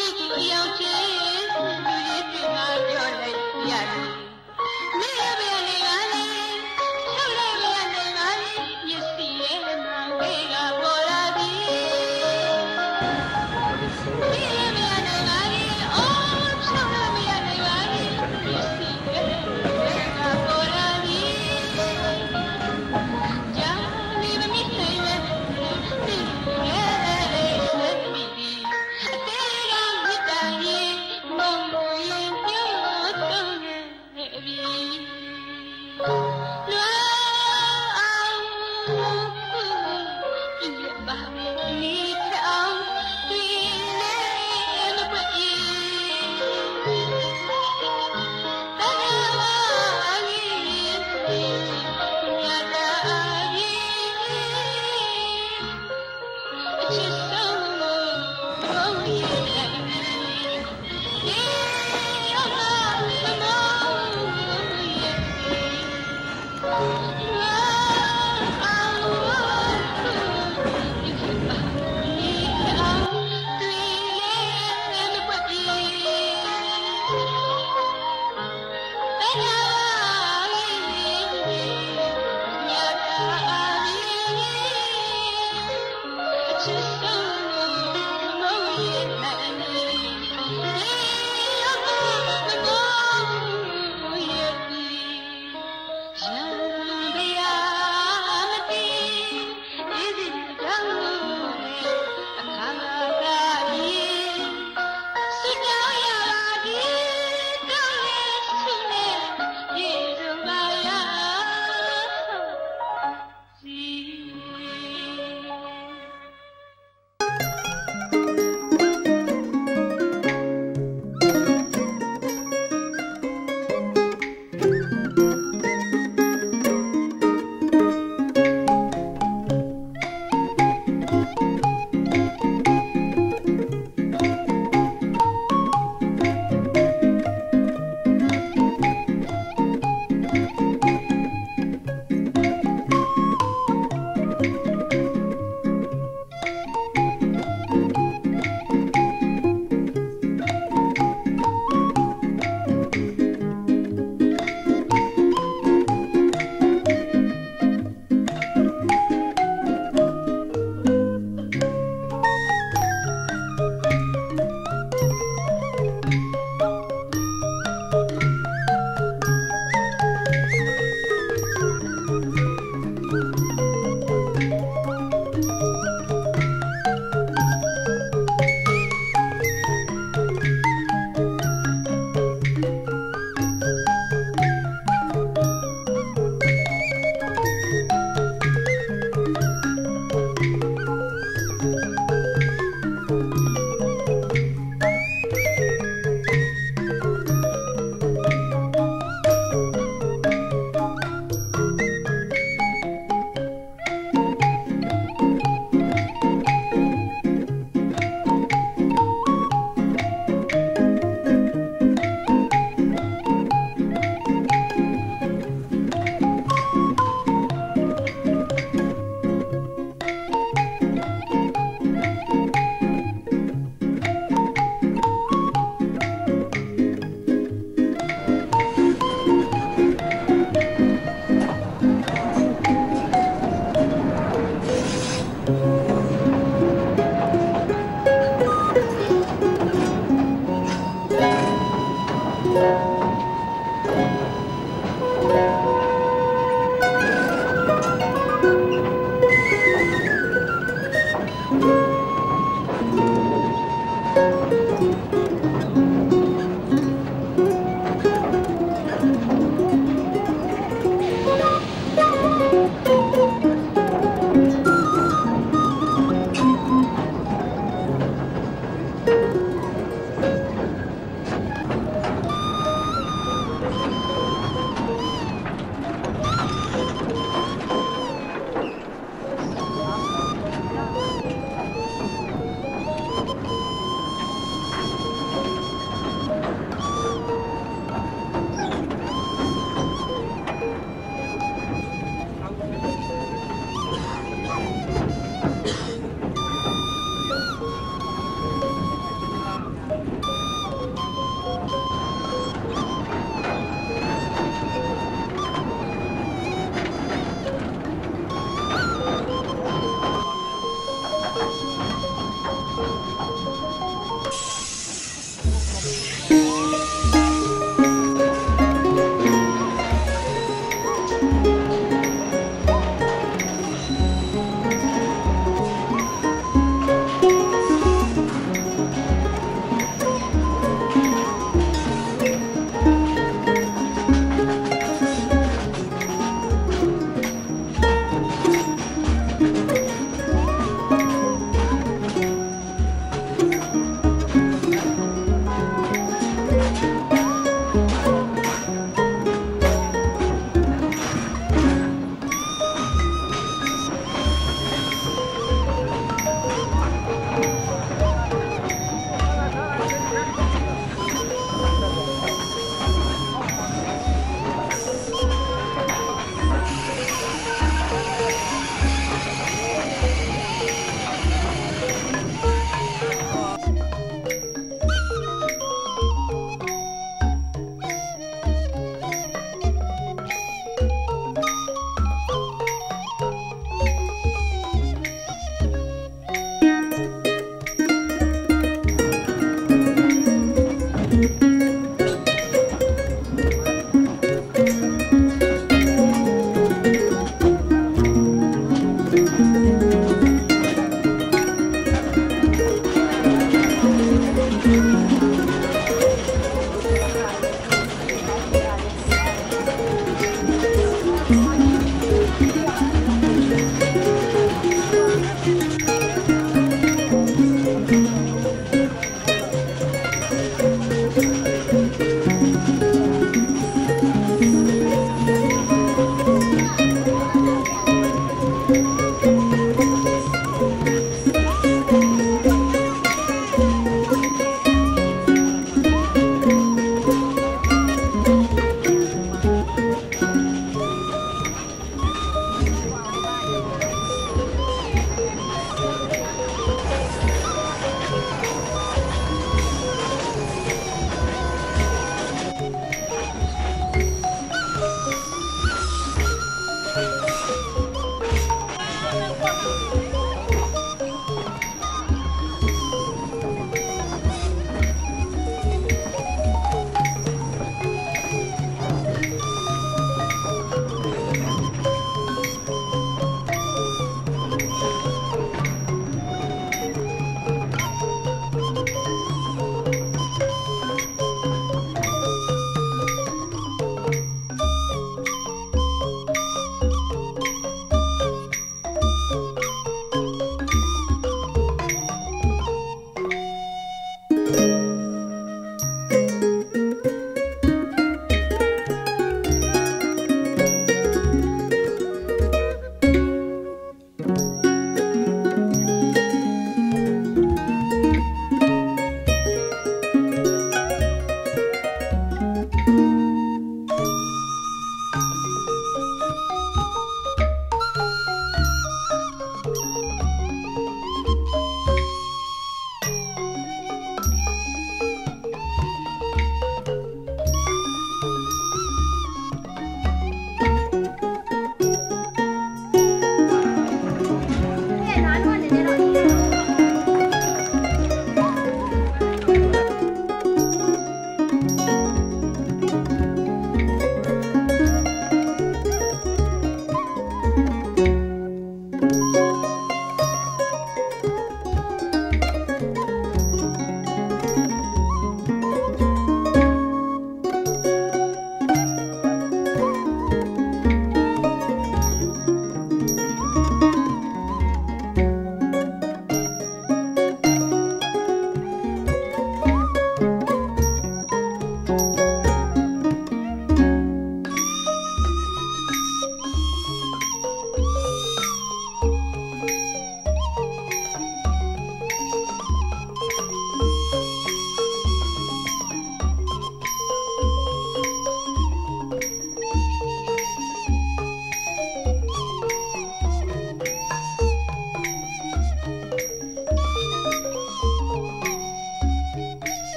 အ